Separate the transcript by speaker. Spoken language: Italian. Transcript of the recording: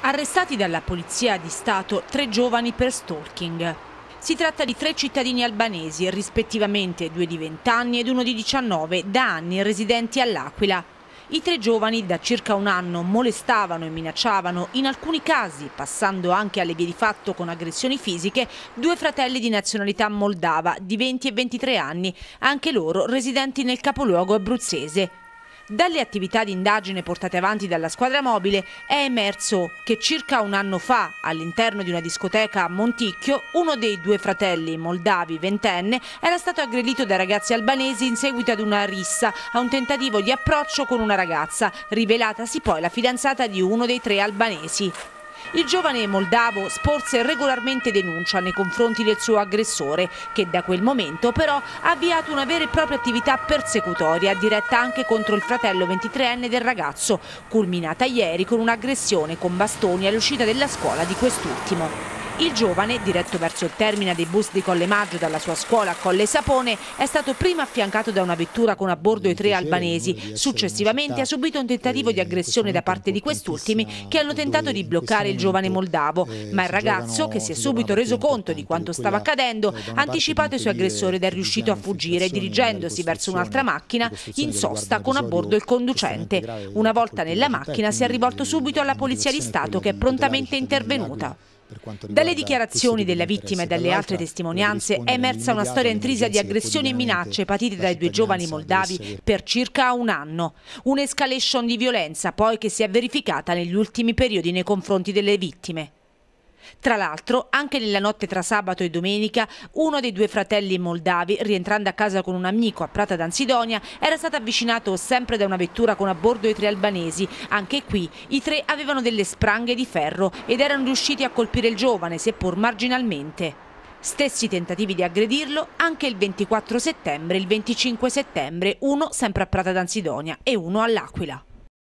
Speaker 1: Arrestati dalla Polizia di Stato tre giovani per stalking. Si tratta di tre cittadini albanesi, rispettivamente due di 20 anni ed uno di 19, da anni residenti all'Aquila. I tre giovani da circa un anno molestavano e minacciavano, in alcuni casi, passando anche alle vie di fatto con aggressioni fisiche, due fratelli di nazionalità moldava di 20 e 23 anni, anche loro residenti nel capoluogo abruzzese. Dalle attività di indagine portate avanti dalla squadra mobile è emerso che circa un anno fa, all'interno di una discoteca a Monticchio, uno dei due fratelli moldavi ventenne era stato aggredito da ragazzi albanesi in seguito ad una rissa, a un tentativo di approccio con una ragazza, rivelatasi poi la fidanzata di uno dei tre albanesi. Il giovane moldavo sporse regolarmente denuncia nei confronti del suo aggressore, che da quel momento però ha avviato una vera e propria attività persecutoria diretta anche contro il fratello 23enne del ragazzo, culminata ieri con un'aggressione con bastoni all'uscita della scuola di quest'ultimo. Il giovane, diretto verso il termine dei bus di Colle Maggio dalla sua scuola a Colle Sapone, è stato prima affiancato da una vettura con a bordo i tre albanesi. Successivamente ha subito un tentativo di aggressione da parte di quest'ultimi che hanno tentato di bloccare il giovane moldavo, ma il ragazzo, che si è subito reso conto di quanto stava accadendo, ha anticipato i suoi aggressori ed è riuscito a fuggire dirigendosi verso un'altra macchina in sosta con a bordo il conducente. Una volta nella macchina si è rivolto subito alla Polizia di Stato che è prontamente intervenuta. Dalle dichiarazioni della vittima e dalle altre testimonianze è emersa una storia intrisa di aggressioni e minacce patite dai due giovani moldavi per circa un anno. Un'escalation di violenza poi che si è verificata negli ultimi periodi nei confronti delle vittime. Tra l'altro, anche nella notte tra sabato e domenica, uno dei due fratelli moldavi, rientrando a casa con un amico a Prata d'Ansidonia, era stato avvicinato sempre da una vettura con a bordo i tre albanesi. Anche qui i tre avevano delle spranghe di ferro ed erano riusciti a colpire il giovane, seppur marginalmente. Stessi tentativi di aggredirlo anche il 24 settembre il 25 settembre, uno sempre a Prata d'Ansidonia e uno all'Aquila.